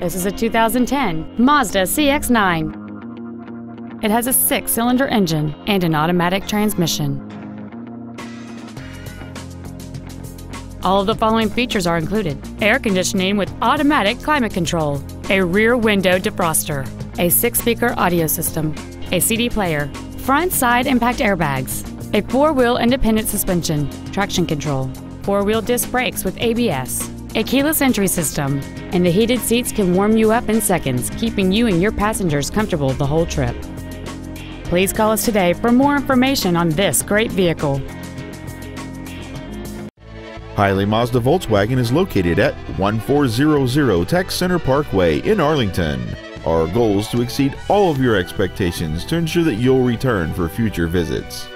This is a 2010 Mazda CX-9. It has a six-cylinder engine and an automatic transmission. All of the following features are included. Air conditioning with automatic climate control, a rear window defroster, a six-speaker audio system, a CD player, front side impact airbags, a four-wheel independent suspension, traction control, four-wheel disc brakes with ABS, a keyless entry system, and the heated seats can warm you up in seconds, keeping you and your passengers comfortable the whole trip. Please call us today for more information on this great vehicle. Hiley Mazda Volkswagen is located at 1400 Tech Center Parkway in Arlington. Our goal is to exceed all of your expectations to ensure that you'll return for future visits.